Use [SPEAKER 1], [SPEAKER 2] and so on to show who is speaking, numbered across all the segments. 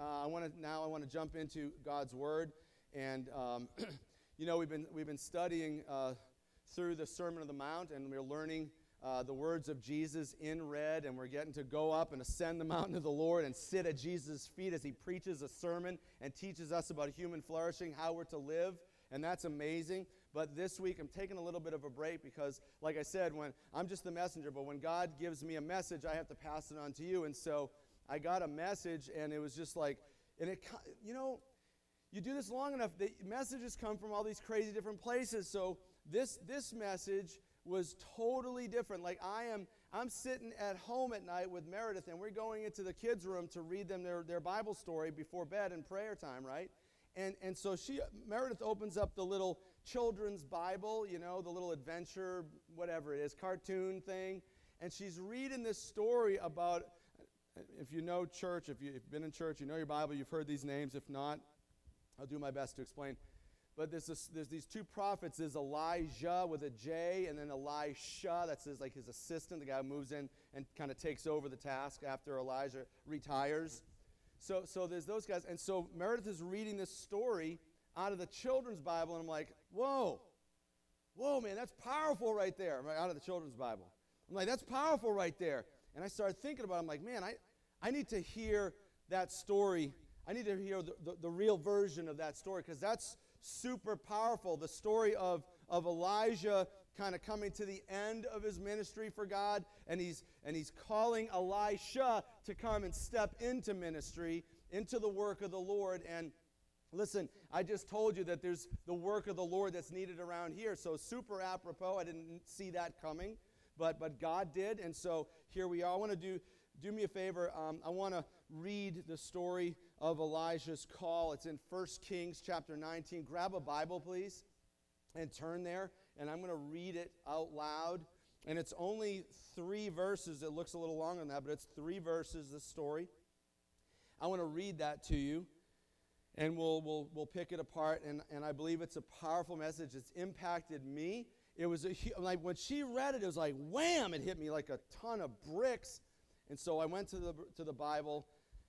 [SPEAKER 1] Uh, I want to now. I want to jump into God's Word, and um, you know we've been we've been studying uh, through the Sermon on the Mount, and we're learning uh, the words of Jesus in red, and we're getting to go up and ascend the mountain of the Lord and sit at Jesus' feet as He preaches a sermon and teaches us about human flourishing, how we're to live, and that's amazing. But this week I'm taking a little bit of a break because, like I said, when I'm just the messenger, but when God gives me a message, I have to pass it on to you, and so. I got a message, and it was just like, and it, you know, you do this long enough, the messages come from all these crazy different places. So this this message was totally different. Like I am, I'm sitting at home at night with Meredith, and we're going into the kids' room to read them their, their Bible story before bed and prayer time, right? And and so she Meredith opens up the little children's Bible, you know, the little adventure, whatever it is, cartoon thing, and she's reading this story about if you know church, if you've been in church, you know your Bible, you've heard these names. If not, I'll do my best to explain. But there's, this, there's these two prophets. There's Elijah with a J, and then Elisha, that's his, like his assistant, the guy who moves in and kind of takes over the task after Elijah retires. So, so there's those guys. And so Meredith is reading this story out of the children's Bible, and I'm like, whoa, whoa, man, that's powerful right there. Out of the children's Bible. I'm like, that's powerful right there. And I started thinking about it. I'm like, man, I, I need to hear that story. I need to hear the, the, the real version of that story because that's super powerful. The story of, of Elijah kind of coming to the end of his ministry for God, and he's, and he's calling Elisha to come and step into ministry, into the work of the Lord. And listen, I just told you that there's the work of the Lord that's needed around here. So, super apropos. I didn't see that coming, but, but God did. And so, here we are. I want to do do me a favor. Um, I want to read the story of Elijah's call. It's in 1 Kings chapter 19. Grab a Bible, please, and turn there. And I'm going to read it out loud. And it's only three verses. It looks a little longer than that, but it's three verses, this story. I want to read that to you. And we'll, we'll, we'll pick it apart. And, and I believe it's a powerful message. It's impacted me. It was a, like when she read it, it was like wham! It hit me like a ton of bricks and so I went to the, to the Bible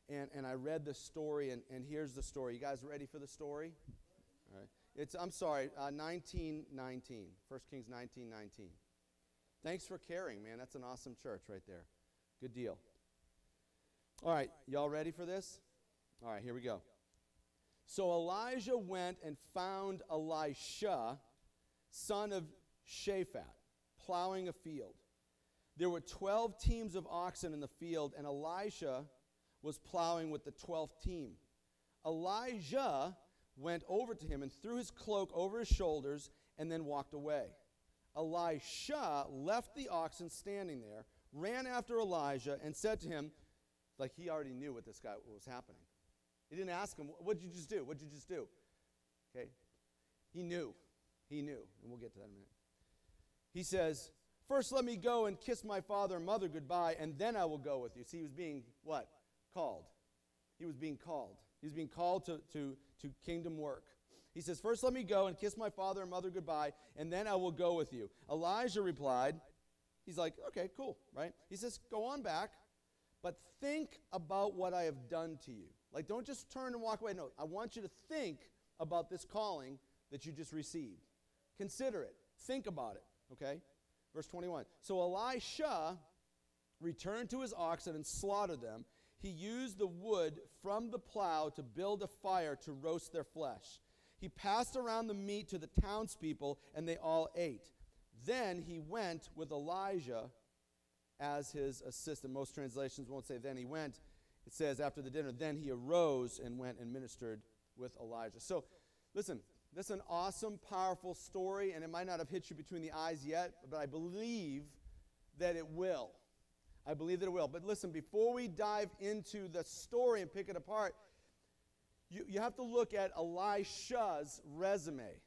[SPEAKER 1] and, and I read the story, and, and here's the story. You guys ready for the story? All right. It's, I'm sorry, uh, 1919. 1 Kings 1919. Thanks for caring, man. That's an awesome church right there. Good deal. All right, y'all ready for this? All right, here we go. So Elijah went and found Elisha, son of Shaphat, plowing a field. There were 12 teams of oxen in the field, and Elisha was plowing with the 12th team. Elijah went over to him and threw his cloak over his shoulders and then walked away. Elisha left the oxen standing there, ran after Elijah, and said to him, like he already knew what this guy what was happening. He didn't ask him, What'd you just do? What'd you just do? Okay? He knew. He knew. And we'll get to that in a minute. He says, First, let me go and kiss my father and mother goodbye, and then I will go with you. See, he was being what? Called. He was being called. He was being called to, to, to kingdom work. He says, First, let me go and kiss my father and mother goodbye, and then I will go with you. Elijah replied, He's like, Okay, cool, right? He says, Go on back, but think about what I have done to you. Like, don't just turn and walk away. No, I want you to think about this calling that you just received. Consider it, think about it, okay? Verse 21. So Elisha returned to his oxen and slaughtered them. He used the wood from the plow to build a fire to roast their flesh. He passed around the meat to the townspeople, and they all ate. Then he went with Elijah as his assistant. Most translations won't say then he went. It says after the dinner, then he arose and went and ministered with Elijah. So, listen, this is an awesome, powerful story, and it might not have hit you between the eyes yet, but I believe that it will. I believe that it will. But listen, before we dive into the story and pick it apart, you, you have to look at Elisha's resume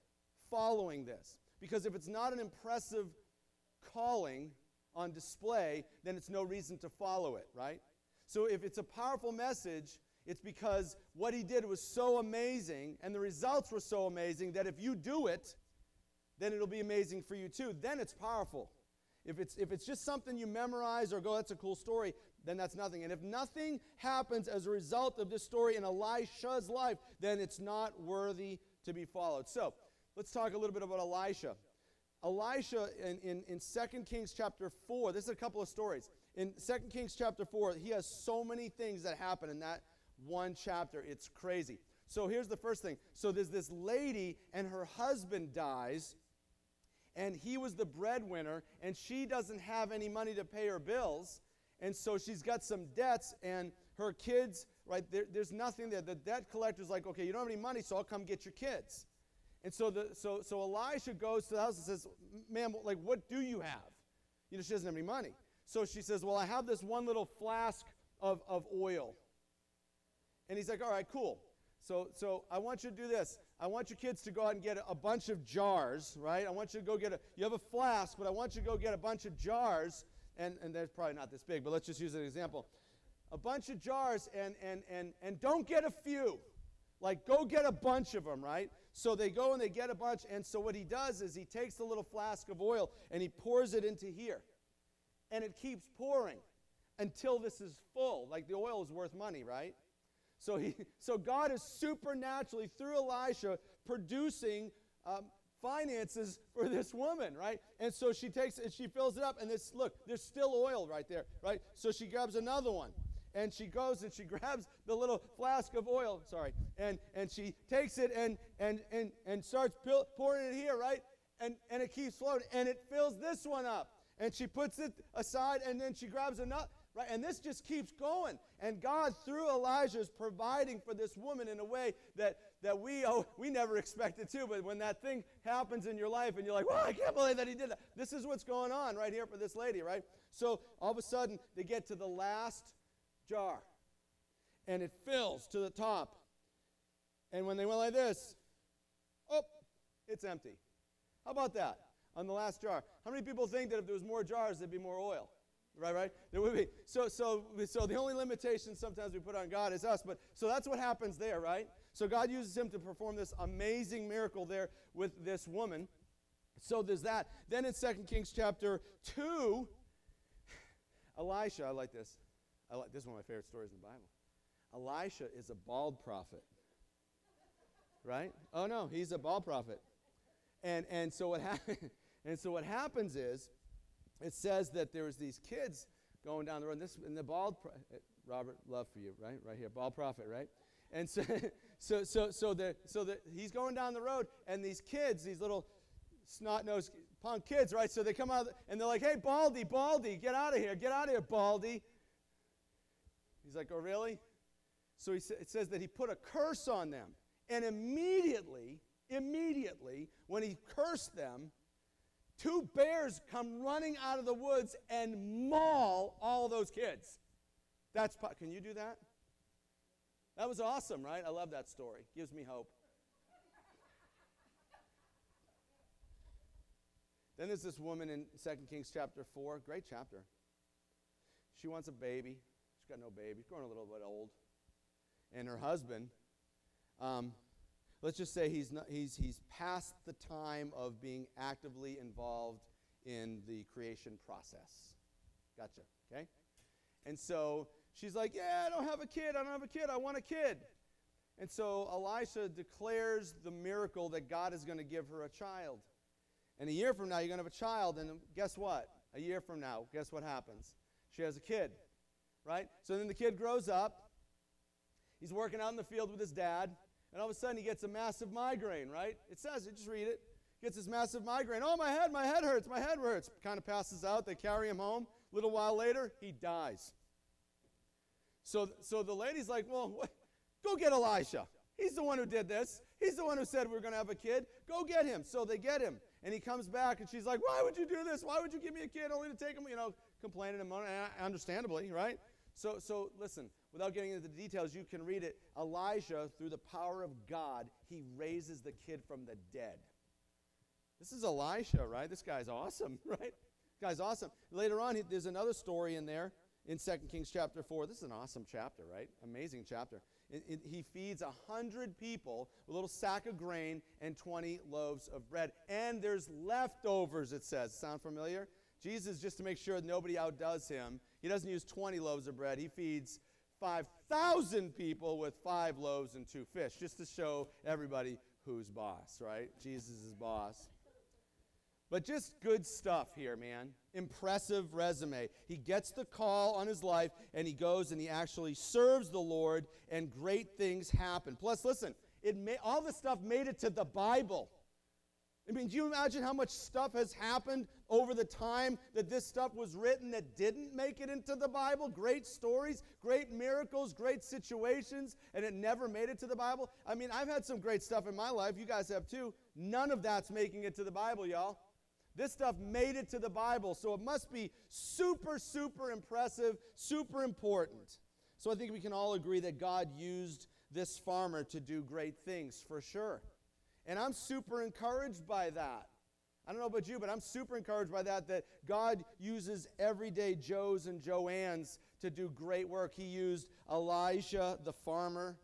[SPEAKER 1] following this. Because if it's not an impressive calling on display, then it's no reason to follow it, right? So if it's a powerful message, it's because what he did was so amazing and the results were so amazing that if you do it, then it'll be amazing for you too. Then it's powerful. If it's, if it's just something you memorize or go, oh, that's a cool story, then that's nothing. And if nothing happens as a result of this story in Elisha's life, then it's not worthy to be followed. So let's talk a little bit about Elisha. Elisha in, in, in 2 Kings chapter 4, this is a couple of stories. In 2 Kings chapter 4, he has so many things that happen in that one chapter. It's crazy. So here's the first thing. So there's this lady, and her husband dies, and he was the breadwinner, and she doesn't have any money to pay her bills. And so she's got some debts, and her kids, right, there, there's nothing there. The debt collector's like, okay, you don't have any money, so I'll come get your kids. And so, the, so, so Elisha goes to the house and says, ma'am, like, what do you have? You know, she doesn't have any money. So she says, well, I have this one little flask of, of oil. And he's like, all right, cool. So, so I want you to do this. I want your kids to go out and get a, bunch of jars, right? I want you to go get a, you have a flask, but I want you to go get a bunch of jars. And, and they're probably not this big, but let's just use an example. A bunch of jars, and, and, and, and don't get a few. Like, go get a bunch of them, right? So they go and they get a bunch. And so what he does is he takes the little flask of oil and he pours it into here. And it keeps pouring until this is full. Like the oil is worth money, right? So, he, so God is supernaturally, through Elisha, producing um, finances for this woman, right? And so she takes it and she fills it up, and this look, there's still oil right there, right? So she grabs another one. And she goes and she grabs the little flask of oil, sorry, and, and she takes it and, and, and, and starts pouring it here, right? And, and it keeps flowing, and it fills this one up. And she puts it aside, and then she grabs another, Right? And this just keeps going. And God, through Elijah, is providing for this woman in a way that, that we, oh, we never expected to. But when that thing happens in your life and you're like, well, I can't believe that he did that. This is what's going on right here for this lady, right? So all of a sudden, they get to the last jar. And it fills to the top. And when they went like this, oh, it's empty. How about that on the last jar? How many people think that if there was more jars, there'd be more oil? Right, right? There would be. So, so, so the only limitation sometimes we put on God is us. But so that's what happens there, right? So God uses him to perform this amazing miracle there with this woman. So there's that. Then in 2 Kings chapter 2, Elisha, I like this. I like this is one of my favorite stories in the Bible. Elisha is a bald prophet. Right? Oh no, he's a bald prophet. And and so what happened and so what happens is it says that there was these kids going down the road. And this in the bald, pro- Robert, love for you, right? Right here, bald prophet, right? And so, so, so, so, the, so the, he's going down the road, and these kids, these little snot-nosed punk kids, right? So they come out, and they're like, "Hey, Baldy, Baldy, get out of here, get out of here, Baldy." He's like, "Oh, really?" So he sa- it says that he put a curse on them, and immediately, immediately, when he cursed them, two bears come running out of the woods and maul all those kids. That's can you do that? That was awesome, right? I love that story. Gives me hope. then there's this woman in 2 Kings chapter 4, great chapter. She wants a baby. She's got no baby. She's growing a little bit old. And her husband um, let's just say he's, not, he's, he's past the time of being actively involved in the creation process. Gotcha, okay? And so she's like, Yeah, I don't have a kid. I don't have a kid. I want a kid. And so Elisha declares the miracle that God is going to give her a child. And a year from now, you're going to have a child. And guess what? A year from now, guess what happens? She has a kid, right? So then the kid grows up. He's working out in the field with his dad and all of a sudden he gets a massive migraine, right? It says it, just read it. Gets this massive migraine. Oh, my head, my head hurts, my head hurts. Kind of passes out. They carry him home. A little while later, he dies. So, so the lady's like, well, what? go get Elisha. He's the one who did this. He's the one who said we we're going to have a kid. Go get him. So they get him. And he comes back, and she's like, why would you do this? Why would you give me a kid only to take him? You know, complaining and moaning, understandably, right? So, so listen, without getting into the details, you can read it. Elijah, through the power of God, he raises the kid from the dead. This is Elisha, right? This guy's awesome, right? This guy's awesome. Later on, there's another story in there in 2 Kings chapter 4. This is an awesome chapter, right? Amazing chapter. It, it, he feeds a 100 people with a little sack of grain and 20 loaves of bread. And there's leftovers, it says. Sound familiar? Jesus, just to make sure nobody outdoes him, he doesn't use 20 loaves of bread. He feeds 5,000 people with five loaves and two fish, just to show everybody who's boss, right? Jesus is boss. But just good stuff here, man. Impressive resume. He gets the call on his life and he goes and he actually serves the Lord and great things happen. Plus, listen, it may, all this stuff made it to the Bible. I mean, do you imagine how much stuff has happened over the time that this stuff was written that didn't make it into the Bible? Great stories, great miracles, great situations, and it never made it to the Bible. I mean, I've had some great stuff in my life. You guys have too. None of that's making it to the Bible, y'all. This stuff made it to the Bible, so it must be super, super impressive, super important. So I think we can all agree that God used this farmer to do great things for sure. And I'm super encouraged by that. I don't know about you, but I'm super encouraged by that, that God uses everyday Joes and Joannes to do great work. He used Elijah, the farmer,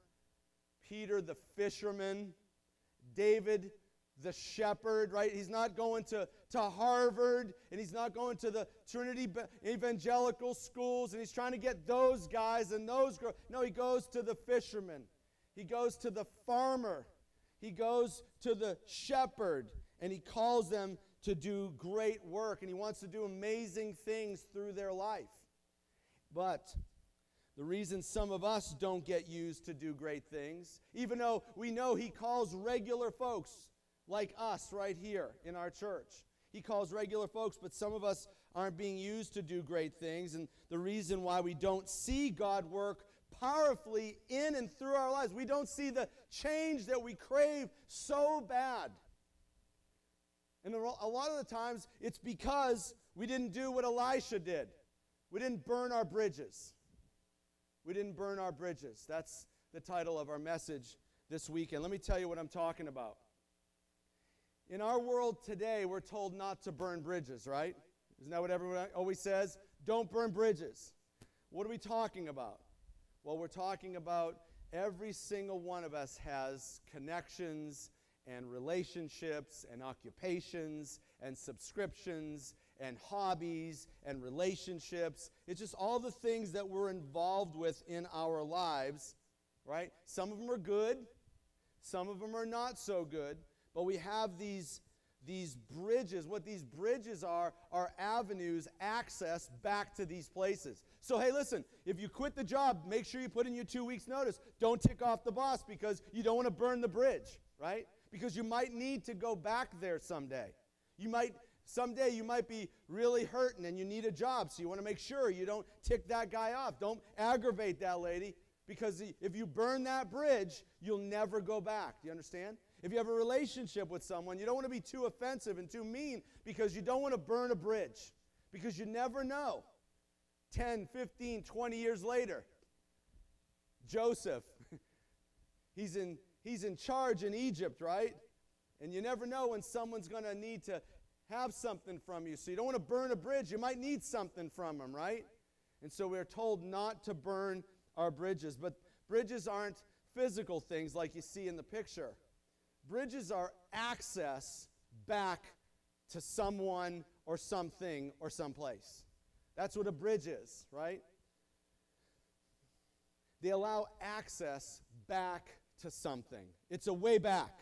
[SPEAKER 1] Peter, the fisherman, David, the shepherd, right? He's not going to, to Harvard and he's not going to the Trinity evangelical schools and he's trying to get those guys and those girls. No, he goes to the fisherman, he goes to the farmer, he goes to the shepherd, and he calls them to do great work and he wants to do amazing things through their life. But the reason some of us don't get used to do great things, even though we know he calls regular folks like us right here in our church. He calls regular folks, but some of us aren't being used to do great things. And the reason why we don't see God work powerfully in and through our lives, we don't see the change that we crave so bad. And a lot of the times, it's because we didn't do what Elisha did. We didn't burn our bridges. We didn't burn our bridges. That's the title of our message this weekend. Let me tell you what I'm talking about. In our world today, we're told not to burn bridges, right? Isn't that what everyone always says? Don't burn bridges. What are we talking about? Well, we're talking about every single one of us has connections and relationships and occupations and subscriptions and hobbies and relationships. It's just all the things that we're involved with in our lives, right? Some of them are good, some of them are not so good. But we have these, these bridges. What these bridges are, are avenues, access back to these places. So, hey, listen, if you quit the job, make sure you put in your two weeks' notice. Don't tick off the boss because you don't want to burn the bridge, right? Because you might need to go back there someday. You might someday you might be really hurting and you need a job so you want to make sure you don't tick that guy off don't aggravate that lady because if you burn that bridge you'll never go back do you understand if you have a relationship with someone, you don't want to be too offensive and too mean because you don't want to burn a bridge. Because you never know. 10, 15, 20 years later, Joseph, he's in, he's in charge in Egypt, right? And you never know when someone's going to need to have something from you. So you don't want to burn a bridge. You might need something from them, right? And so we're told not to burn our bridges. But bridges aren't physical things like you see in the picture. Bridges are access back to someone or something or someplace. That's what a bridge is, right? They allow access back to something. It's a way back.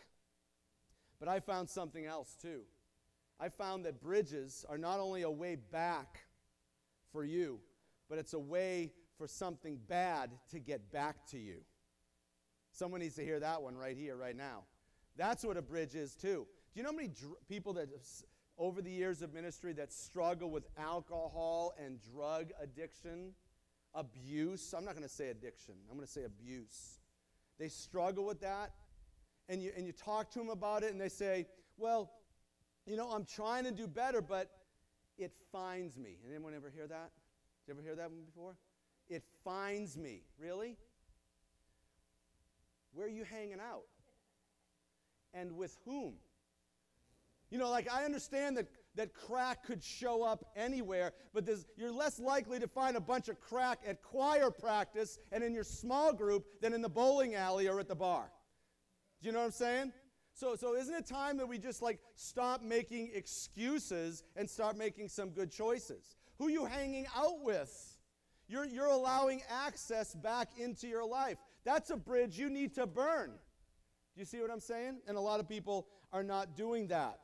[SPEAKER 1] But I found something else too. I found that bridges are not only a way back for you, but it's a way for something bad to get back to you. Someone needs to hear that one right here, right now. That's what a bridge is, too. Do you know how many dr- people that, over the years of ministry, that struggle with alcohol and drug addiction, abuse? I'm not going to say addiction, I'm going to say abuse. They struggle with that, and you, and you talk to them about it, and they say, Well, you know, I'm trying to do better, but it finds me. Anyone ever hear that? Did you ever hear that one before? It finds me. Really? Where are you hanging out? And with whom. You know, like I understand that, that crack could show up anywhere, but you're less likely to find a bunch of crack at choir practice and in your small group than in the bowling alley or at the bar. Do you know what I'm saying? So, so isn't it time that we just like stop making excuses and start making some good choices? Who you hanging out with? You're, you're allowing access back into your life. That's a bridge you need to burn. Do you see what I'm saying? And a lot of people are not doing that.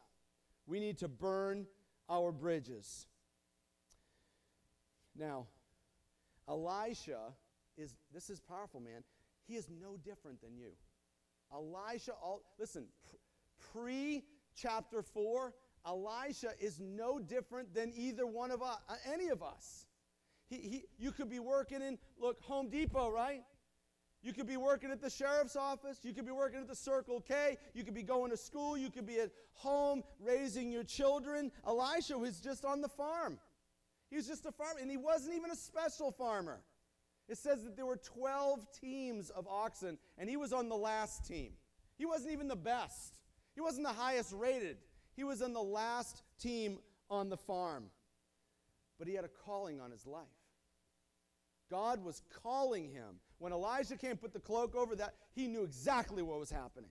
[SPEAKER 1] We need to burn our bridges. Now, Elisha is, this is powerful, man. He is no different than you. Elisha, all, listen, pre chapter 4, Elisha is no different than either one of us, uh, any of us. He, he, you could be working in, look, Home Depot, right? You could be working at the sheriff's office. You could be working at the Circle K. You could be going to school. You could be at home raising your children. Elisha was just on the farm. He was just a farmer, and he wasn't even a special farmer. It says that there were 12 teams of oxen, and he was on the last team. He wasn't even the best, he wasn't the highest rated. He was on the last team on the farm. But he had a calling on his life. God was calling him. When Elijah came put the cloak over that, he knew exactly what was happening.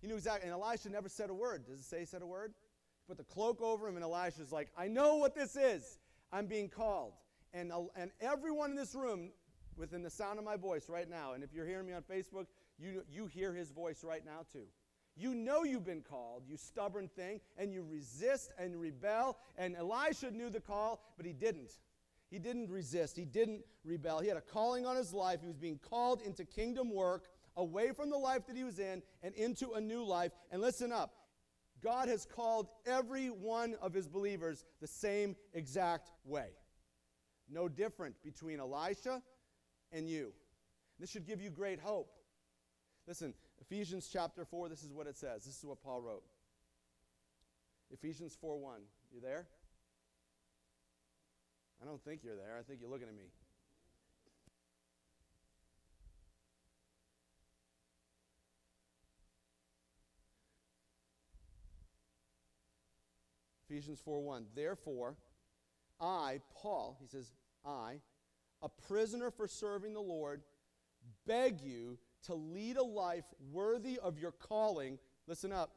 [SPEAKER 1] He knew exactly, and Elisha never said a word. Does it say he said a word? He put the cloak over him, and Elisha's like, I know what this is. I'm being called. And, uh, and everyone in this room within the sound of my voice right now. And if you're hearing me on Facebook, you, you hear his voice right now too. You know you've been called, you stubborn thing, and you resist and rebel. And Elisha knew the call, but he didn't. He didn't resist, he didn't rebel. He had a calling on his life. He was being called into kingdom work, away from the life that he was in, and into a new life. And listen up God has called every one of his believers the same exact way. No different between Elisha and you. This should give you great hope. Listen, Ephesians chapter 4, this is what it says. This is what Paul wrote. Ephesians 4 1. You there? I don't think you're there. I think you're looking at me. Ephesians 4 1. Therefore, I, Paul, he says, I, a prisoner for serving the Lord, beg you to lead a life worthy of your calling. Listen up,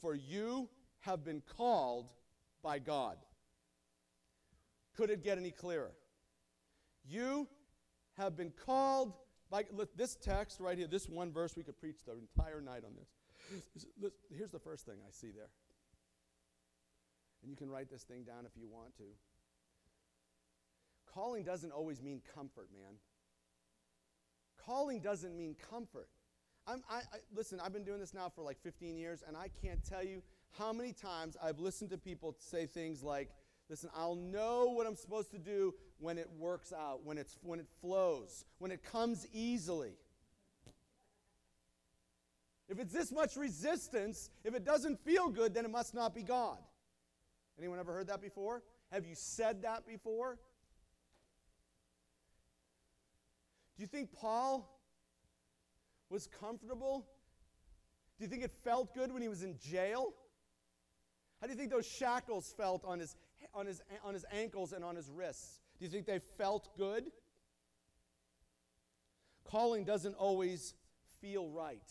[SPEAKER 1] for you have been called by God. Could it get any clearer? You have been called by this text right here, this one verse, we could preach the entire night on this. Here's the first thing I see there. And you can write this thing down if you want to. Calling doesn't always mean comfort, man. Calling doesn't mean comfort. I'm, I, I, listen, I've been doing this now for like 15 years, and I can't tell you how many times I've listened to people say things like, listen, I'll know what I'm supposed to do when it works out, when, it's, when it flows, when it comes easily. If it's this much resistance, if it doesn't feel good, then it must not be God. Anyone ever heard that before? Have you said that before? Do you think Paul was comfortable? Do you think it felt good when he was in jail? How do you think those shackles felt on his, on his, on his ankles and on his wrists? Do you think they felt good? Calling doesn't always feel right.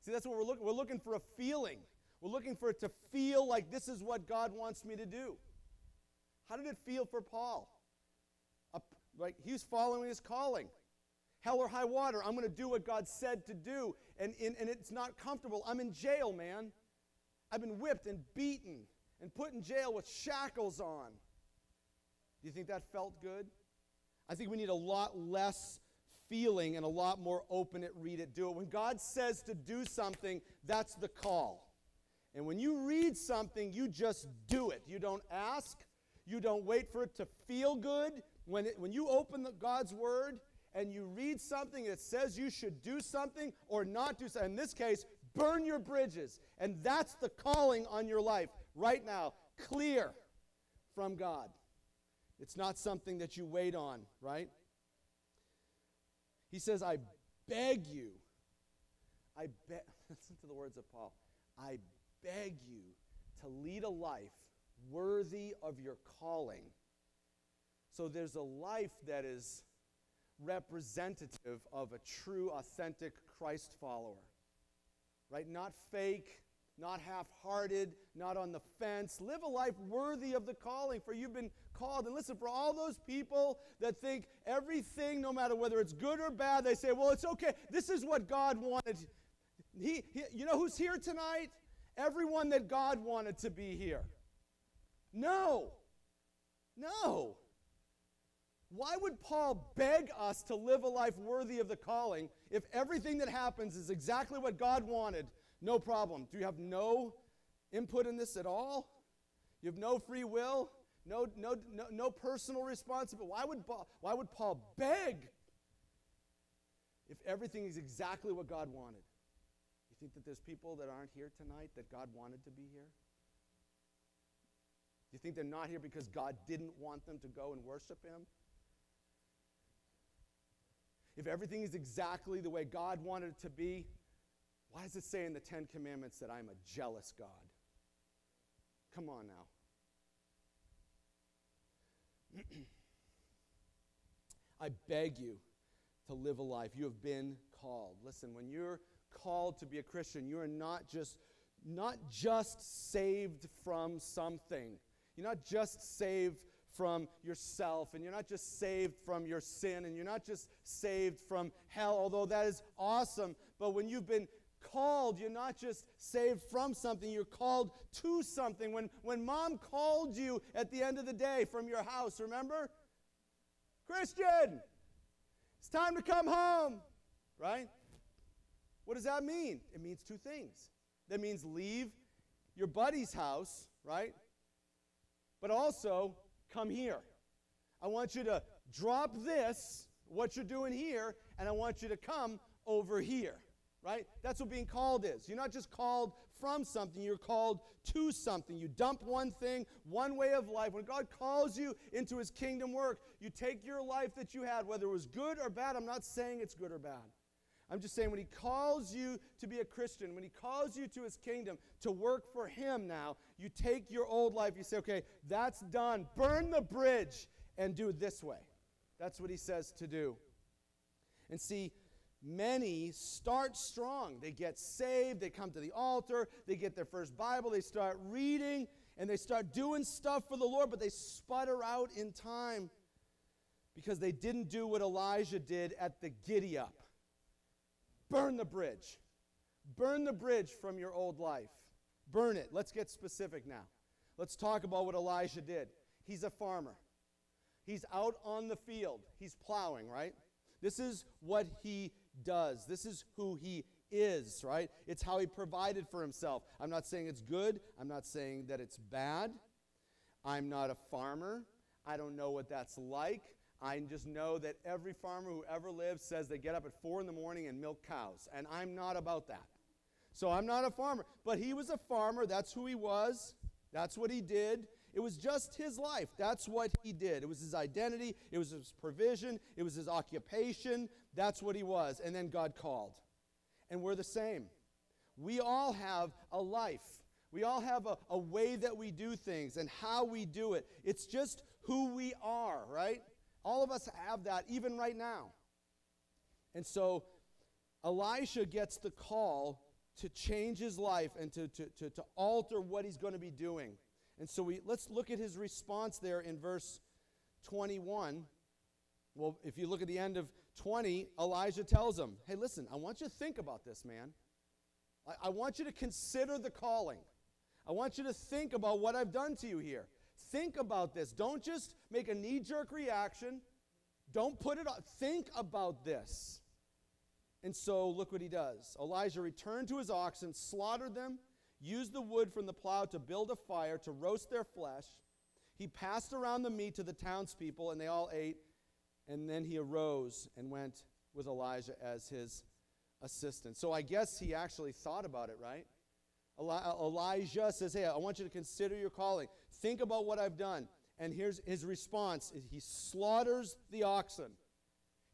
[SPEAKER 1] See, that's what we're looking. We're looking for a feeling. We're looking for it to feel like this is what God wants me to do. How did it feel for Paul? Like he's following his calling. Hell or high water, I'm going to do what God said to do. And, and, and it's not comfortable. I'm in jail, man. I've been whipped and beaten and put in jail with shackles on. Do you think that felt good? I think we need a lot less feeling and a lot more open it, read it, do it. When God says to do something, that's the call. And when you read something, you just do it. You don't ask, you don't wait for it to feel good. When, it, when you open the, God's Word and you read something that says you should do something or not do something, in this case, burn your bridges. And that's the calling on your life right now, clear from God. It's not something that you wait on, right? He says, I beg you. I beg, listen to the words of Paul. I beg you to lead a life worthy of your calling so there's a life that is representative of a true, authentic Christ follower. Right? Not fake, not half hearted, not on the fence. Live a life worthy of the calling, for you've been called. And listen, for all those people that think everything, no matter whether it's good or bad, they say, well, it's okay. This is what God wanted. He, he, you know who's here tonight? Everyone that God wanted to be here. No. No. Why would Paul beg us to live a life worthy of the calling if everything that happens is exactly what God wanted? No problem. Do you have no input in this at all? You have no free will? No, no, no, no personal responsibility? Why would, Paul, why would Paul beg if everything is exactly what God wanted? You think that there's people that aren't here tonight that God wanted to be here? You think they're not here because God didn't want them to go and worship Him? If everything is exactly the way God wanted it to be, why does it say in the Ten Commandments that I'm a jealous God? Come on now. I beg you to live a life. You have been called. Listen, when you're called to be a Christian, you are not just not just saved from something. You're not just saved from yourself, and you're not just saved from your sin, and you're not just saved from hell, although that is awesome. But when you've been called, you're not just saved from something, you're called to something. When, when mom called you at the end of the day from your house, remember? Christian, it's time to come home, right? What does that mean? It means two things. That means leave your buddy's house, right? But also come here. I want you to drop this, what you're doing here, and I want you to come over here, right? That's what being called is. You're not just called from something, you're called to something. You dump one thing, one way of life. When God calls you into his kingdom work, you take your life that you had, whether it was good or bad. I'm not saying it's good or bad. I'm just saying when he calls you to be a Christian, when he calls you to his kingdom to work for him now, you take your old life, you say, okay, that's done. Burn the bridge and do it this way. That's what he says to do. And see, many start strong. They get saved, they come to the altar, they get their first Bible, they start reading, and they start doing stuff for the Lord, but they sputter out in time because they didn't do what Elijah did at the giddy up. Burn the bridge. Burn the bridge from your old life. Burn it. Let's get specific now. Let's talk about what Elijah did. He's a farmer. He's out on the field. He's plowing, right? This is what he does. This is who he is, right? It's how he provided for himself. I'm not saying it's good. I'm not saying that it's bad. I'm not a farmer. I don't know what that's like. I just know that every farmer who ever lived says they get up at four in the morning and milk cows. And I'm not about that. So I'm not a farmer. But he was a farmer. That's who he was. That's what he did. It was just his life. That's what he did. It was his identity. It was his provision. It was his occupation. That's what he was. And then God called. And we're the same. We all have a life. We all have a, a way that we do things and how we do it. It's just who we are, right? All of us have that even right now. And so Elisha gets the call to change his life and to, to, to, to alter what he's going to be doing. And so we, let's look at his response there in verse 21. Well, if you look at the end of 20, Elijah tells him, Hey, listen, I want you to think about this, man. I, I want you to consider the calling. I want you to think about what I've done to you here. Think about this. Don't just make a knee jerk reaction. Don't put it on. Think about this. And so look what he does. Elijah returned to his oxen, slaughtered them, used the wood from the plow to build a fire to roast their flesh. He passed around the meat to the townspeople, and they all ate. And then he arose and went with Elijah as his assistant. So I guess he actually thought about it, right? Uh, Elijah says, Hey, I want you to consider your calling. Think about what I've done. And here's his response He slaughters the oxen,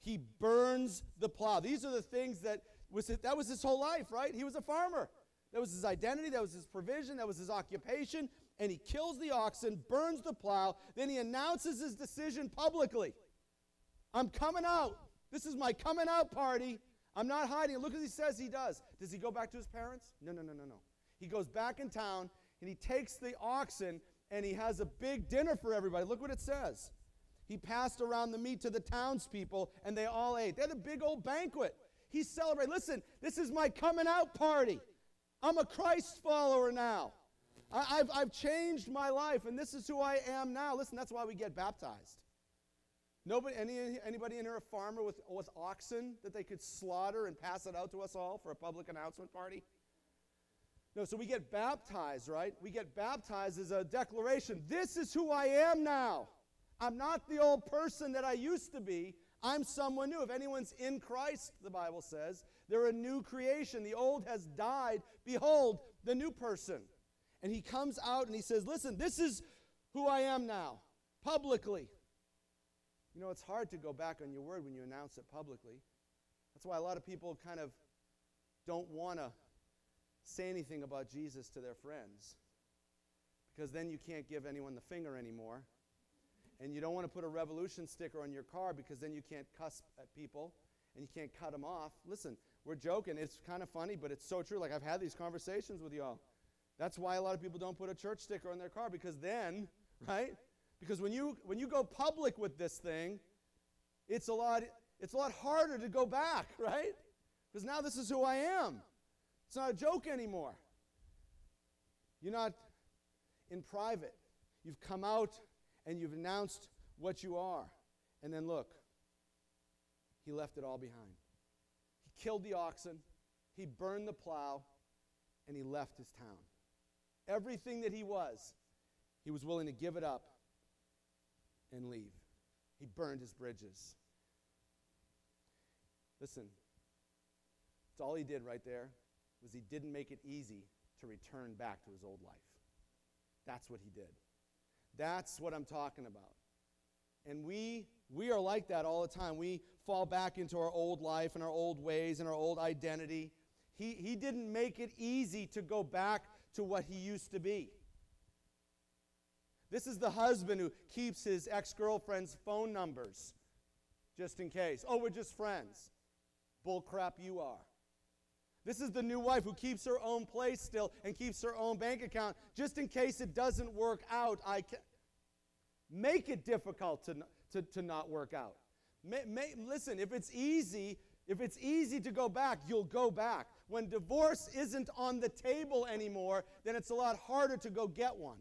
[SPEAKER 1] he burns the plow. These are the things that was, that was his whole life, right? He was a farmer. That was his identity, that was his provision, that was his occupation. And he kills the oxen, burns the plow, then he announces his decision publicly. I'm coming out. This is my coming out party. I'm not hiding. Look what he says he does. Does he go back to his parents? No, no, no, no, no. He goes back in town and he takes the oxen and he has a big dinner for everybody. Look what it says. He passed around the meat to the townspeople and they all ate. They had a big old banquet. He celebrated. Listen, this is my coming out party. I'm a Christ follower now. I, have I've changed my life and this is who I am now. Listen, that's why we get baptized. Nobody, any, anybody in here a farmer with, with oxen that they could slaughter and pass it out to us all for a public announcement party? No, so we get baptized, right? We get baptized as a declaration. This is who I am now. I'm not the old person that I used to be. I'm someone new. If anyone's in Christ, the Bible says, they're a new creation. The old has died. Behold, the new person. And he comes out and he says, Listen, this is who I am now, publicly. You know, it's hard to go back on your word when you announce it publicly. That's why a lot of people kind of don't want to say anything about Jesus to their friends because then you can't give anyone the finger anymore. And you don't want to put a revolution sticker on your car because then you can't cuss at people and you can't cut them off. Listen, we're joking. It's kind of funny, but it's so true. Like I've had these conversations with y'all. That's why a lot of people don't put a church sticker on their car because then, right? Because when you when you go public with this thing, it's a lot it's a lot harder to go back, right? Because now this is who I am. It's not a joke anymore. You're not in private. You've come out and you've announced what you are. And then look, he left it all behind. He killed the oxen, he burned the plow, and he left his town. Everything that he was, he was willing to give it up and leave. He burned his bridges. Listen, it's all he did right there was he didn't make it easy to return back to his old life. That's what he did. That's what I'm talking about. And we we are like that all the time. We fall back into our old life and our old ways and our old identity. He, he didn't make it easy to go back to what he used to be. This is the husband who keeps his ex girlfriend's phone numbers just in case. Oh, we're just friends. Bull crap, you are. This is the new wife who keeps her own place still and keeps her own bank account just in case it doesn't work out. I can make it difficult to, to, to not work out. May, may, listen, if it's easy, if it's easy to go back, you'll go back. When divorce isn't on the table anymore, then it's a lot harder to go get one.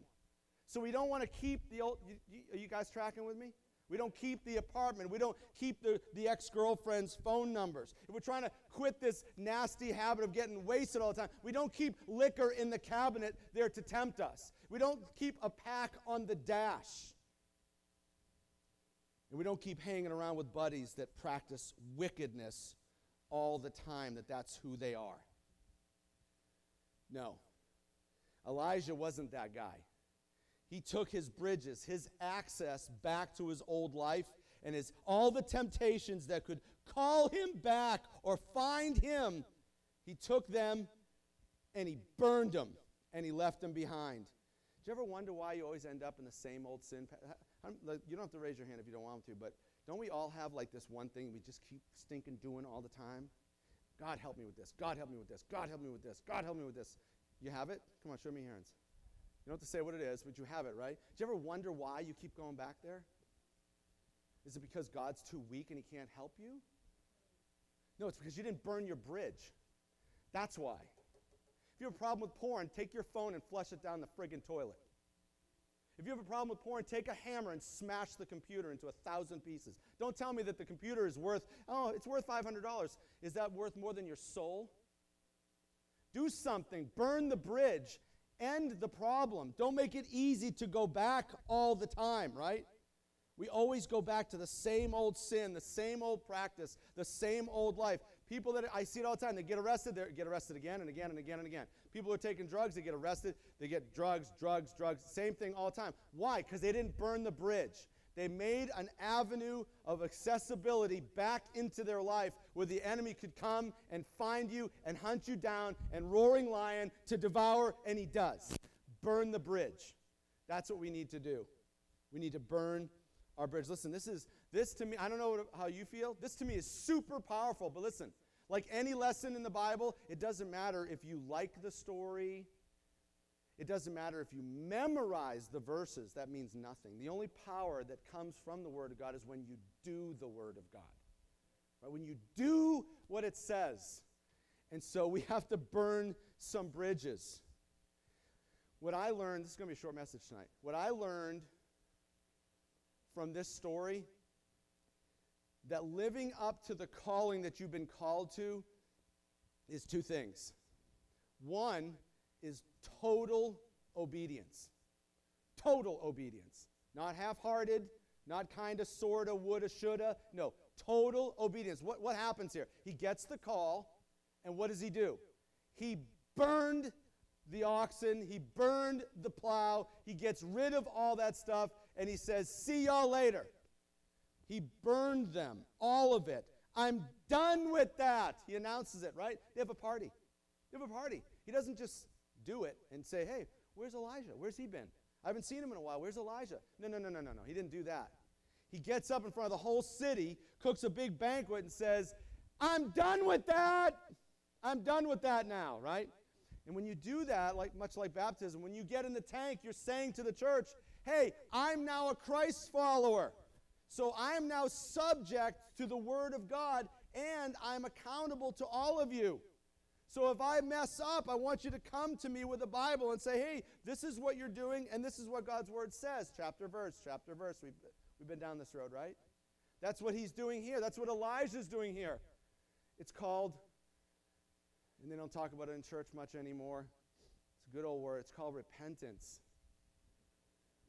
[SPEAKER 1] So we don't want to keep the old. You, you, are you guys tracking with me? We don't keep the apartment. We don't keep the, the ex girlfriend's phone numbers. If we're trying to quit this nasty habit of getting wasted all the time, we don't keep liquor in the cabinet there to tempt us. We don't keep a pack on the dash. And we don't keep hanging around with buddies that practice wickedness all the time, that that's who they are. No. Elijah wasn't that guy. He took his bridges, his access back to his old life, and his all the temptations that could call him back or find him. He took them and he burned them and he left them behind. Do you ever wonder why you always end up in the same old sin? You don't have to raise your hand if you don't want to, but don't we all have like this one thing we just keep stinking doing all the time? God help me with this. God help me with this. God help me with this. God help me with this. You have it? Come on, show me your hands. You don't have to say what it is, but you have it, right? Do you ever wonder why you keep going back there? Is it because God's too weak and he can't help you? No, it's because you didn't burn your bridge. That's why. If you have a problem with porn, take your phone and flush it down the friggin' toilet. If you have a problem with porn, take a hammer and smash the computer into a thousand pieces. Don't tell me that the computer is worth, oh, it's worth $500. Is that worth more than your soul? Do something. Burn the bridge end the problem. Don't make it easy to go back all the time, right? We always go back to the same old sin, the same old practice, the same old life. People that I see it all the time, they get arrested, they get arrested again and again and again and again. People who are taking drugs, they get arrested, they get drugs, drugs, drugs, same thing all the time. Why? Because they didn't burn the bridge. They made an avenue of accessibility back into their life where the enemy could come and find you and hunt you down and roaring lion to devour, and he does. Burn the bridge. That's what we need to do. We need to burn our bridge. Listen, this is this to me, I don't know how you feel. This to me is super powerful, but listen, like any lesson in the Bible, it doesn't matter if you like the story It doesn't matter if you memorize the verses, that means nothing. The only power that comes from the Word of God is when you do the Word of God. Right? When you do what it says. And so we have to burn some bridges. What I learned, this is going to be a short message tonight. What I learned from this story that living up to the calling that you've been called to is two things. One is total obedience. Total obedience. Not half hearted, not kind of, sort of, woulda, shoulda. No, total obedience. What, what happens here? He gets the call, and what does he do? He burned the oxen, he burned the plow, he gets rid of all that stuff, and he says, See y'all later. He burned them, all of it. I'm done with that. He announces it, right? They have a party. They have a party. He doesn't just do it and say, Hey, where's Elijah? Where's he been? I haven't seen him in a while. Where's Elijah? No, no, no, no, no, no. He didn't do that. He gets up in front of the whole city, cooks a big banquet, and says, I'm done with that. I'm done with that now, right? And when you do that, like much like baptism, when you get in the tank, you're saying to the church, "Hey, I'm now a Christ follower. So I'm now subject to the word of God and I'm accountable to all of you." So if I mess up, I want you to come to me with the Bible and say, "Hey, this is what you're doing and this is what God's word says." Chapter verse, chapter verse. We've we've been down this road, right? That's what he's doing here. That's what Elijah's doing here. It's called and they don't talk about it in church much anymore. It's a good old word. It's called repentance.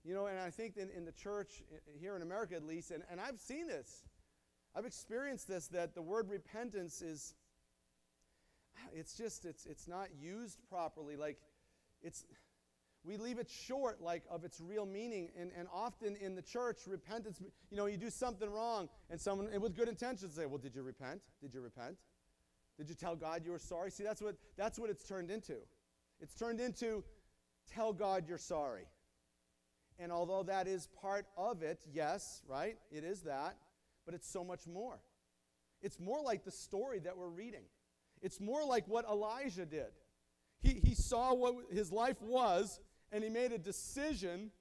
[SPEAKER 1] You know, and I think in, in the church, here in America at least, and, and I've seen this, I've experienced this, that the word repentance is, it's just, it's, it's not used properly. Like, it's, we leave it short, like, of its real meaning. And, and often in the church, repentance, you know, you do something wrong, and someone, and with good intentions, say, well, did you repent? Did you repent? Did you tell God you were sorry? See, that's what, that's what it's turned into. It's turned into tell God you're sorry. And although that is part of it, yes, right? It is that. But it's so much more. It's more like the story that we're reading. It's more like what Elijah did. He, he saw what his life was, and he made a decision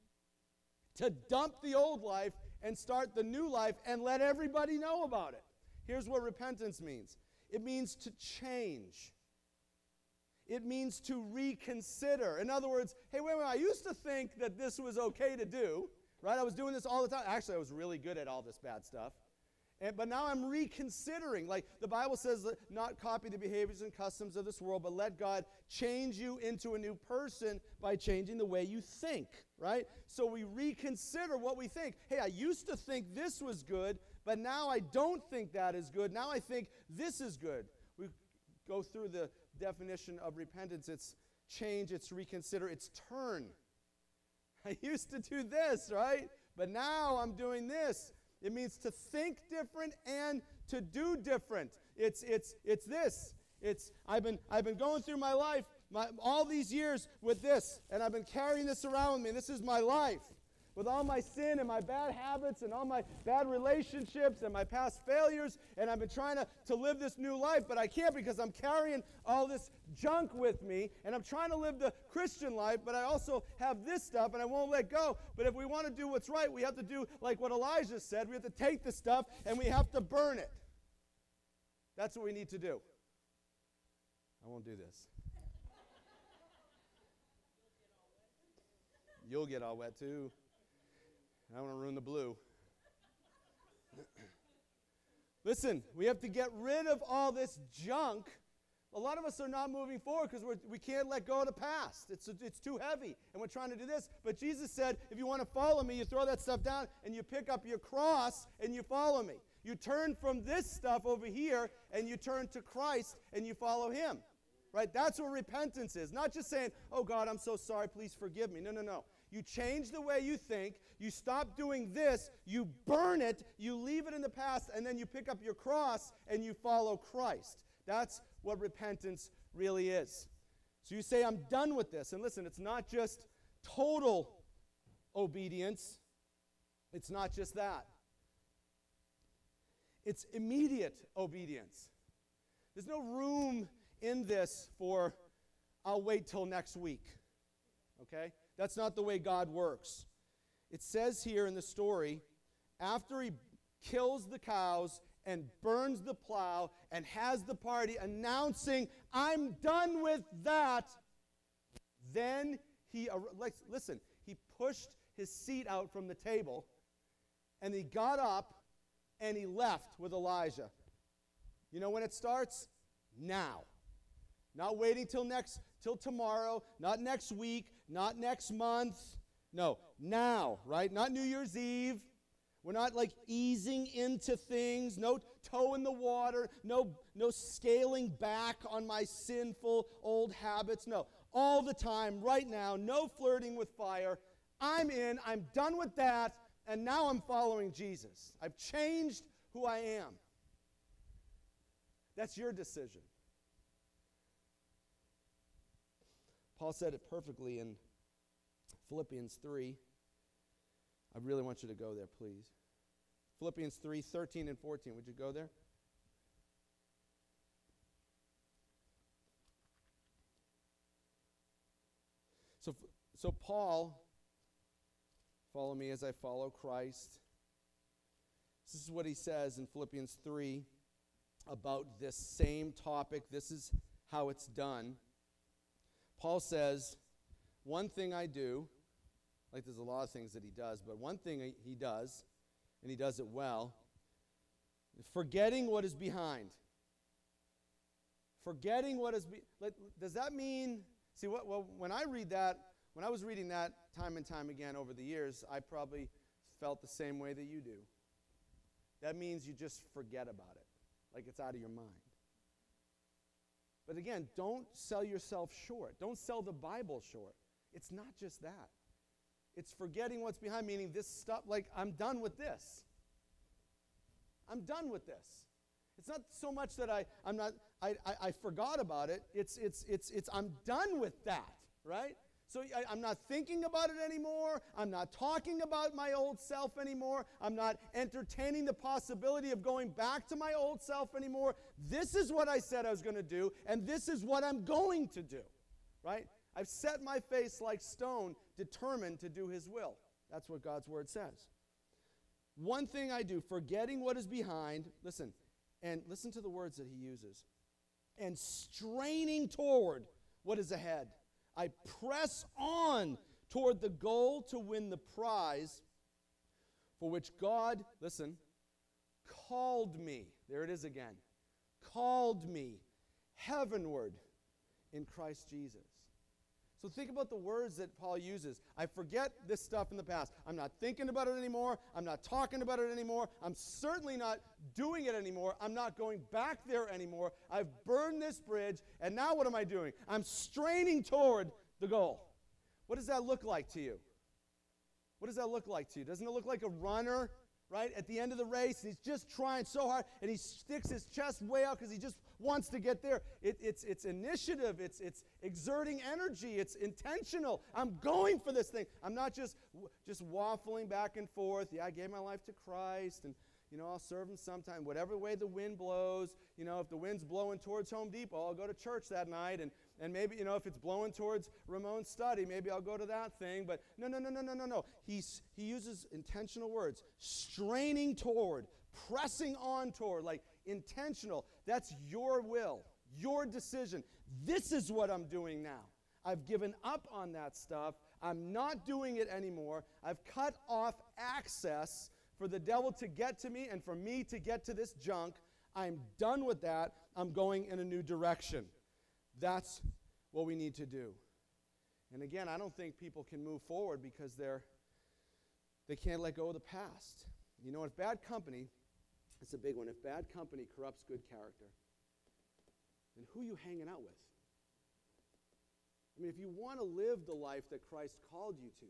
[SPEAKER 1] to dump the old life and start the new life and let everybody know about it. Here's what repentance means it means to change. It means to reconsider. In other words, hey, wait a minute, I used to think that this was okay to do, right? I was doing this all the time. Actually, I was really good at all this bad stuff. And, but now I'm reconsidering. Like the Bible says, not copy the behaviors and customs of this world, but let God change you into a new person by changing the way you think, right? So we reconsider what we think. Hey, I used to think this was good, but now I don't think that is good. Now I think this is good. We go through the definition of repentance it's change, it's reconsider, it's turn. I used to do this, right? But now I'm doing this. It means to think different and to do different. It's, it's, it's this. It's, I've, been, I've been going through my life my, all these years with this, and I've been carrying this around with me. This is my life with all my sin and my bad habits and all my bad relationships and my past failures. And I've been trying to, to live this new life, but I can't because I'm carrying all this junk with me. And I'm trying to live the Christian life, but I also have this stuff and I won't let go. But if we want to do what's right, we have to do like what Elijah said we have to take the stuff and we have to burn it. That's what we need to do. I won't do this. You'll get all wet too. I don't want to ruin the blue. Listen, we have to get rid of all this junk. A lot of us are not moving forward because we can't let go of the past. It's, it's too heavy, and we're trying to do this. But Jesus said, if you want to follow me, you throw that stuff down and you pick up your cross and you follow me. You turn from this stuff over here and you turn to Christ and you follow him. Right? That's what repentance is. Not just saying, oh God, I'm so sorry, please forgive me. No, no, no. You change the way you think. You stop doing this. You burn it. You leave it in the past. And then you pick up your cross and you follow Christ. That's what repentance really is. So you say, I'm done with this. And listen, it's not just total obedience, it's not just that. It's immediate obedience. There's no room in this for, I'll wait till next week okay? That's not the way God works. It says here in the story after he kills the cows and burns the plow and has the party announcing, I'm done with that, then he, listen, he pushed his seat out from the table and he got up and he left with Elijah. You know when it starts? Now. Not waiting till next till tomorrow, not next week, not next month. No, now, right? Not New Year's Eve. We're not like easing into things, no toe in the water, no no scaling back on my sinful old habits. No, all the time right now, no flirting with fire. I'm in, I'm done with that, and now I'm following Jesus. I've changed who I am. That's your decision. Paul said it perfectly in Philippians 3. I really want you to go there, please. Philippians 3 13 and 14. Would you go there? So, so Paul, follow me as I follow Christ. This is what he says in Philippians 3 about this same topic. This is how it's done. Paul says, One thing I do, like there's a lot of things that he does, but one thing he does, and he does it well, forgetting what is behind. Forgetting what is does that mean see what well when I read that when I was reading that time and time again over the years I probably felt the same way that you do. That means you just forget about it like it's out of your mind. But again, don't sell yourself short. Don't sell the Bible short. It's not just that. It's forgetting what's behind, meaning this stuff, like, I'm done with this. I'm done with this. It's not so much that I, I'm not, I, I, I forgot about it. It's, it's, it's, it's, I'm done with that, right? So I, am not thinking about it anymore. I'm not talking about my old self anymore. I'm not entertaining the possibility of going back to my old self anymore. This is what I said I was going to do, and this is what I'm going to do, right? I've set my face like stone, determined to do his will. That's what God's word says. One thing I do, forgetting what is behind, listen, and listen to the words that he uses, and straining toward what is ahead. I press on toward the goal to win the prize for which God, listen, called me. There it is again. Called me heavenward in Christ Jesus. So think about the words that Paul uses. I forget this stuff in the past. I'm not thinking about it anymore. I'm not talking about it anymore. I'm certainly not doing it anymore. I'm not going back there anymore. I've burned this bridge, and now what am I doing? I'm straining toward the goal. What does that look like to you? What does that look like to you? Doesn't it look like a runner, right? At the end of the race, and he's just trying so hard, and he sticks his chest way out because he just wants to get there. It, it's, it's initiative, it's, it's exerting energy, it's intentional. I'm going for this thing. I'm not just, just waffling back and forth. Yeah, I gave my life to Christ, and you know, I'll serve him sometime. Whatever way the wind blows, you know, if the wind's blowing towards Home Depot, I'll go to church that night. And, and maybe, you know, if it's blowing towards Ramon's study, maybe I'll go to that thing. But no, no, no, no, no, no, no. He's, he uses intentional words straining toward, pressing on toward, like intentional. That's your will, your decision. This is what I'm doing now. I've given up on that stuff. I'm not doing it anymore. I've cut off access for the devil to get to me and for me to get to this junk. I'm done with that. I'm going in a new direction. That's what we need to do. And again, I don't think people can move forward because they're they can't let go of the past. You know, if bad company, it's a big one. If bad company corrupts good character, then who are you hanging out with? I mean, if you want to live the life that Christ called you to,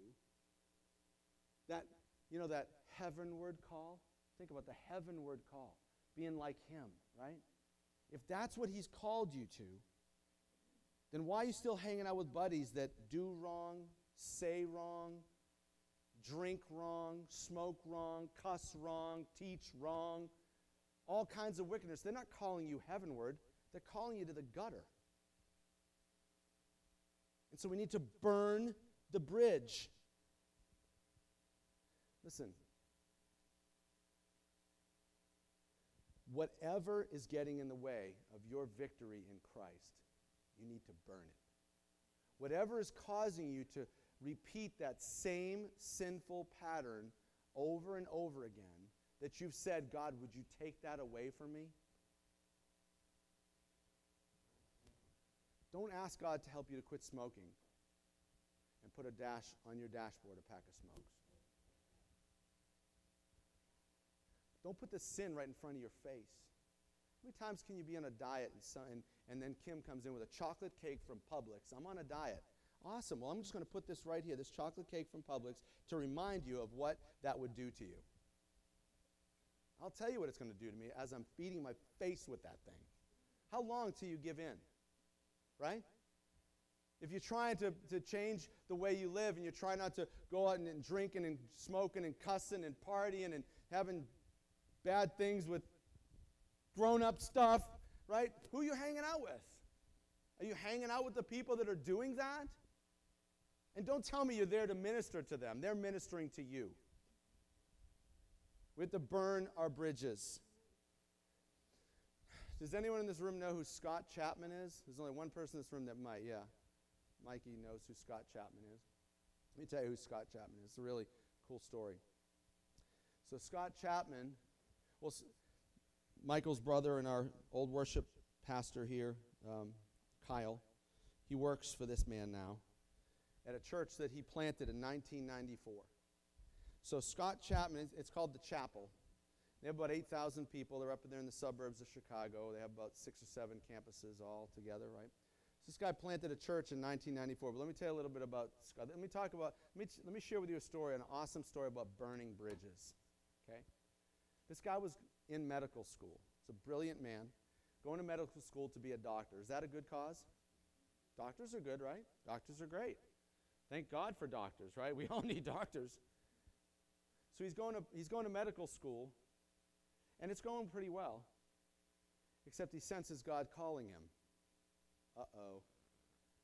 [SPEAKER 1] that, you know, that heavenward call, think about the heavenward call, being like Him, right? If that's what He's called you to, then why are you still hanging out with buddies that do wrong, say wrong, drink wrong, smoke wrong, cuss wrong, teach wrong, all kinds of wickedness. They're not calling you heavenward, they're calling you to the gutter. And so we need to burn the bridge. Listen, whatever is getting in the way of your victory in Christ, you need to burn it. Whatever is causing you to repeat that same sinful pattern over and over again, that you've said, God, would you take that away from me? Don't ask God to help you to quit smoking and put a dash on your dashboard, a pack of smokes. Don't put the sin right in front of your face. How many times can you be on a diet and, so, and, and then Kim comes in with a chocolate cake from Publix? I'm on a diet. Awesome. Well, I'm just going to put this right here, this chocolate cake from Publix, to remind you of what that would do to you. I'll tell you what it's going to do to me as I'm feeding my face with that thing. How long till you give in? Right? If you're trying to, to change the way you live and you're trying not to go out and, and drinking and smoking and cussing and partying and having bad things with grown up stuff, right? Who are you hanging out with? Are you hanging out with the people that are doing that? And don't tell me you're there to minister to them, they're ministering to you. We have to burn our bridges. Does anyone in this room know who Scott Chapman is? There's only one person in this room that might, yeah. Mikey knows who Scott Chapman is. Let me tell you who Scott Chapman is. It's a really cool story. So, Scott Chapman, well, Michael's brother and our old worship pastor here, um, Kyle, he works for this man now at a church that he planted in 1994. So, Scott Chapman, it's called the Chapel. They have about 8,000 people. They're up in there in the suburbs of Chicago. They have about six or seven campuses all together, right? So this guy planted a church in 1994. But let me tell you a little bit about Scott. Let me talk about, let me, let me share with you a story, an awesome story about burning bridges. Okay? This guy was in medical school. He's a brilliant man, going to medical school to be a doctor. Is that a good cause? Doctors are good, right? Doctors are great. Thank God for doctors, right? We all need doctors. So he's going to, he's going to medical school, and it's going pretty well, except he senses God calling him. Uh oh.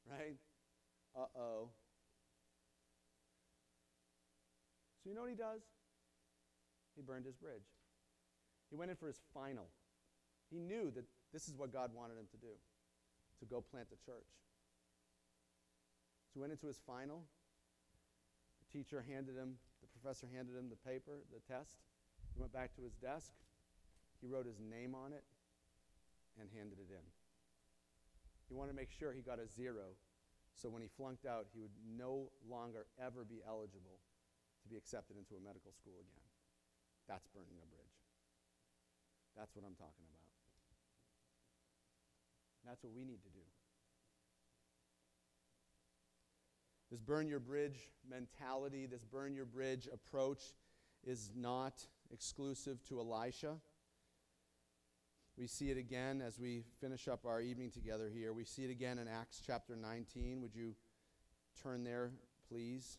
[SPEAKER 1] Right? Uh oh. So you know what he does? He burned his bridge. He went in for his final. He knew that this is what God wanted him to do to go plant the church. So he went into his final. Teacher handed him, the professor handed him the paper, the test. He went back to his desk. He wrote his name on it and handed it in. He wanted to make sure he got a zero so when he flunked out, he would no longer ever be eligible to be accepted into a medical school again. That's burning a bridge. That's what I'm talking about. That's what we need to do. This burn your bridge mentality, this burn your bridge approach is not exclusive to Elisha. We see it again as we finish up our evening together here. We see it again in Acts chapter 19. Would you turn there, please?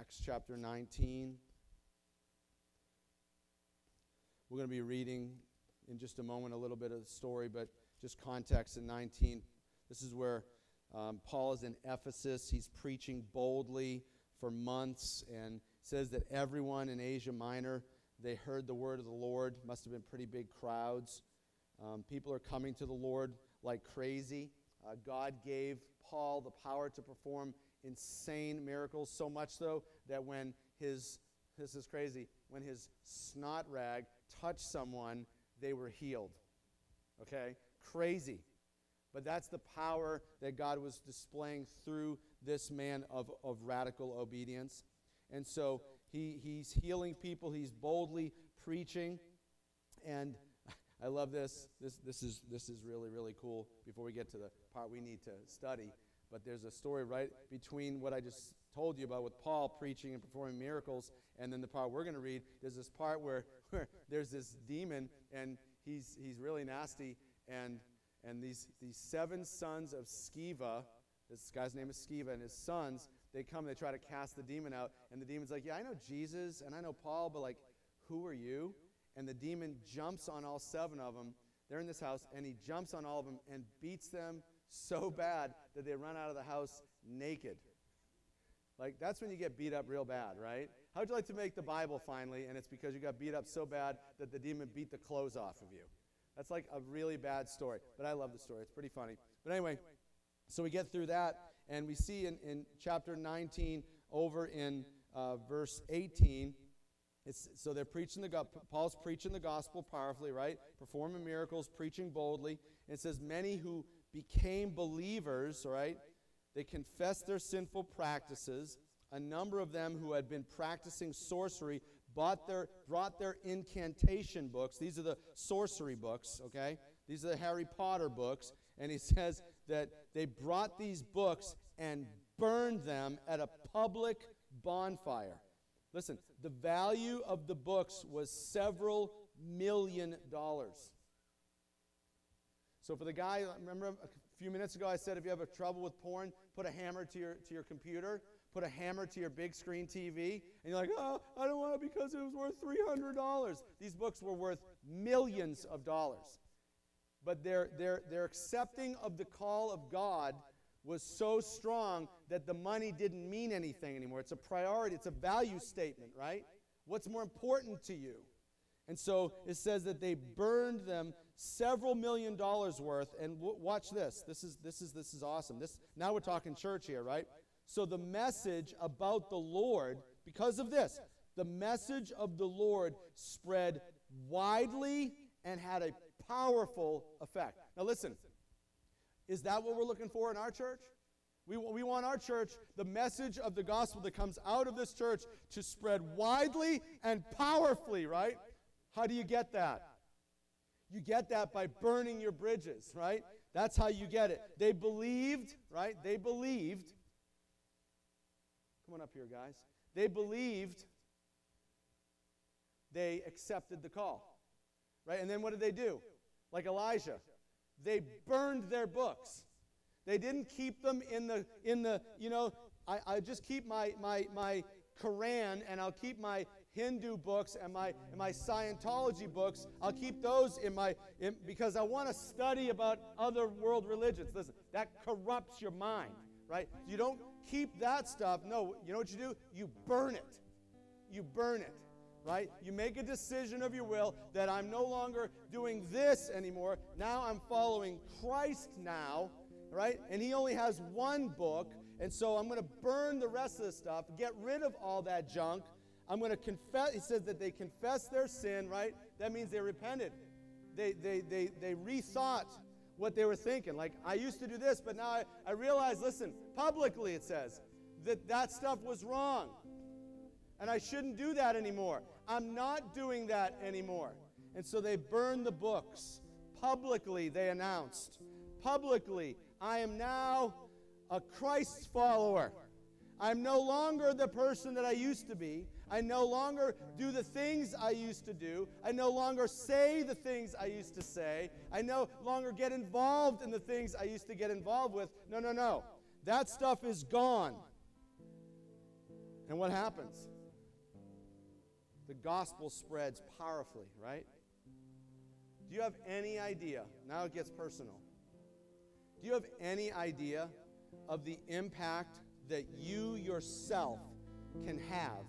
[SPEAKER 1] Acts chapter 19. We're going to be reading in just a moment a little bit of the story, but just context in 19. This is where um, Paul is in Ephesus. He's preaching boldly for months and says that everyone in Asia Minor they heard the word of the Lord. Must have been pretty big crowds. Um, people are coming to the Lord like crazy. Uh, God gave Paul the power to perform insane miracles, so much so that when his, this is crazy, when his snot rag touched someone, they were healed. Okay? Crazy. But that's the power that God was displaying through this man of, of radical obedience. And so he, he's healing people, he's boldly preaching. And I love this. This, this, is, this is really, really cool before we get to the part we need to study. But there's a story right between what I just told you about with Paul preaching and performing miracles and then the part we're going to read. There's this part where, where there's this demon and he's, he's really nasty. And, and these, these seven sons of Sceva, this guy's name is Sceva, and his sons, they come, they try to cast the demon out, and the demon's like, Yeah, I know Jesus and I know Paul, but like, who are you? And the demon jumps on all seven of them. They're in this house, and he jumps on all of them and beats them so bad that they run out of the house naked. Like, that's when you get beat up real bad, right? How would you like to make the Bible finally, and it's because you got beat up so bad that the demon beat the clothes off of you? That's like a really bad story. But I love the story, it's pretty funny. But anyway, so we get through that, and we see in, in chapter 19, over in uh, verse 18, it's, so they're preaching the Paul's preaching the gospel powerfully, right? Performing miracles, preaching boldly. And it says many who became believers, right? They confessed their sinful practices. A number of them who had been practicing sorcery bought their, brought their incantation books. These are the sorcery books, okay? These are the Harry Potter books. And he says that they brought these books and burned them at a public bonfire. Listen, the value of the books was several million dollars. So for the guy, remember a few minutes ago I said if you have a trouble with porn, put a hammer to your, to your computer, put a hammer to your big screen TV, and you're like, oh, I don't want it because it was worth $300. These books were worth millions of dollars. But their, their, their accepting of the call of God was so strong that the money didn't mean anything anymore. It's a priority, it's a value statement, right? What's more important to you? And so it says that they burned them several million dollars worth. And w- watch this. This is this is this is awesome. This now we're talking church here, right? So the message about the Lord, because of this, the message of the Lord spread widely and had a powerful effect. Now listen, is that what we're looking for in our church? We, we want our church, the message of the gospel that comes out of this church, to spread widely and powerfully, right? How do you get that? You get that by burning your bridges, right? That's how you get it. They believed, right? They believed. Come on up here, guys. They believed. They accepted the call, right? And then what did they do? Like Elijah, they burned their books. They didn't keep them in the in the you know. I, I just keep my my my Quran and I'll keep my Hindu books and my, and my Scientology books. I'll keep those in my, in, because I want to study about other world religions. Listen, that corrupts your mind, right? You don't keep that stuff. No, you know what you do? You burn it. You burn it, right? You make a decision of your will that I'm no longer doing this anymore. Now I'm following Christ now, right? And he only has one book. And so I'm going to burn the rest of the stuff, get rid of all that junk, I'm going to confess. He says that they confessed their sin, right? That means they repented. They, they, they, they rethought what they were thinking. Like, I used to do this, but now I, I realize, listen, publicly it says that that stuff was wrong. And I shouldn't do that anymore. I'm not doing that anymore. And so they burned the books. Publicly, they announced. Publicly, I am now a Christ follower. I'm no longer the person that I used to be. I no longer do the things I used to do. I no longer say the things I used to say. I no longer get involved in the things I used to get involved with. No, no, no. That stuff is gone. And what happens? The gospel spreads powerfully, right? Do you have any idea? Now it gets personal. Do you have any idea of the impact that you yourself can have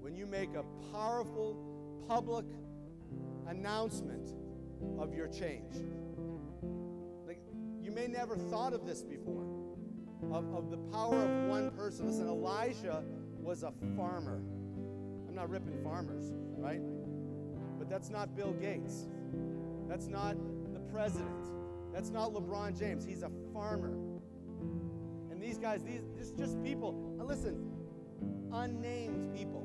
[SPEAKER 1] when you make a powerful public announcement of your change. Like, you may never thought of this before, of, of the power of one person. Listen, Elijah was a farmer. I'm not ripping farmers, right? But that's not Bill Gates. That's not the president. That's not LeBron James. He's a farmer. And these guys, these, these just people, listen, unnamed people.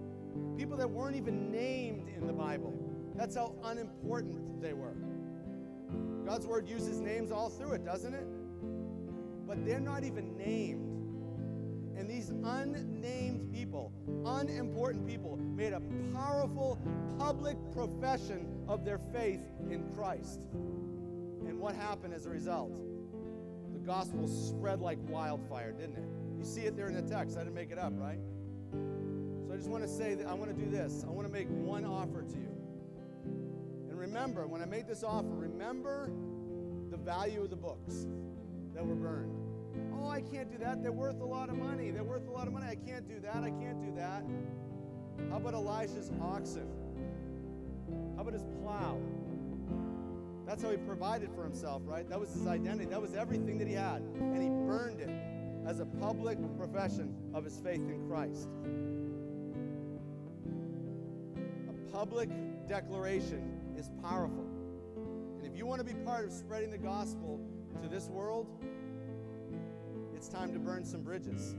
[SPEAKER 1] People that weren't even named in the Bible. That's how unimportant they were. God's word uses names all through it, doesn't it? But they're not even named. And these unnamed people, unimportant people, made a powerful public profession of their faith in Christ. And what happened as a result? The gospel spread like wildfire, didn't it? You see it there in the text. I didn't make it up, right? I just want to say that I want to do this. I want to make one offer to you. And remember, when I make this offer, remember the value of the books. that were burned. Oh, I can't do that. They're worth a lot of money. They're worth a lot of money. I can't do that. I can't do that. How about Elijah's oxen? How about his plow? That's how he provided for himself, right? That was his identity. That was everything that he had. And he burned it as a public profession of his faith in Christ. Public declaration is powerful. And if you want to be part of spreading the gospel to this world, it's time to burn some bridges.